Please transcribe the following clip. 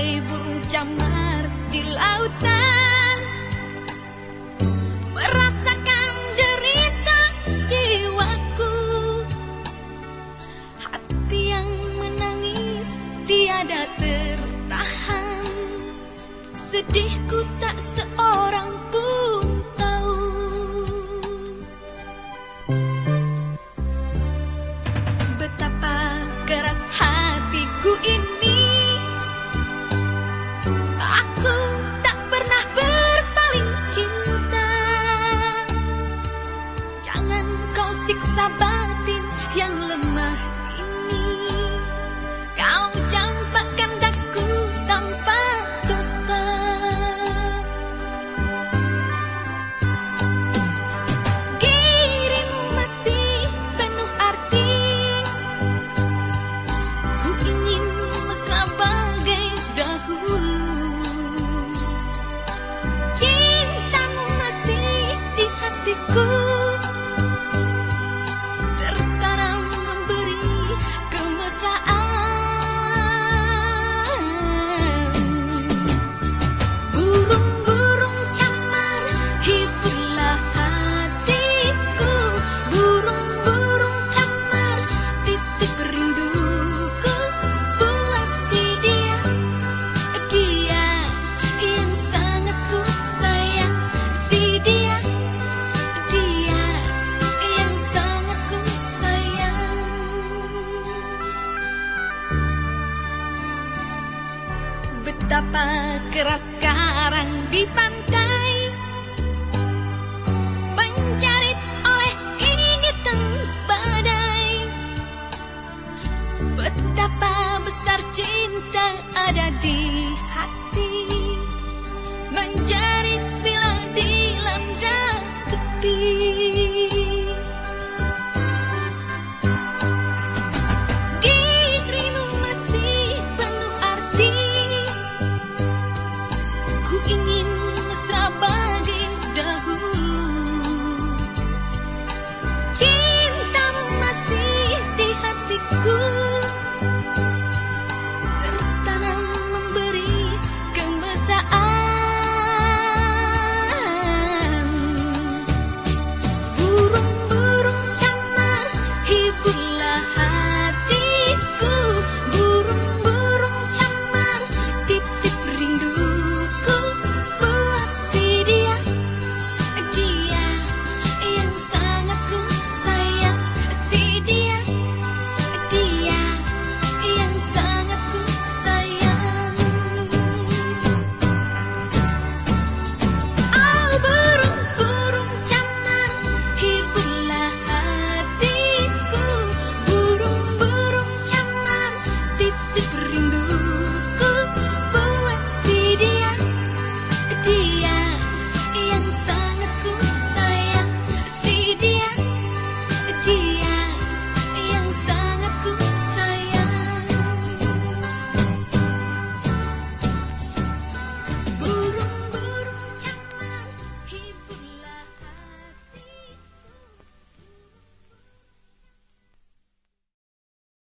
Burung camar di lautan. Merasakan derita jiwaku. Hati yang menangis tiada tertahan. Sedihku tak seorang pun tahu. Betapa keras hatiku ini Betapa keras karang di pantai. Mencari oleh ingetan badai Betapa besar cinta ada di hati. Mencari bila dilanda sepi.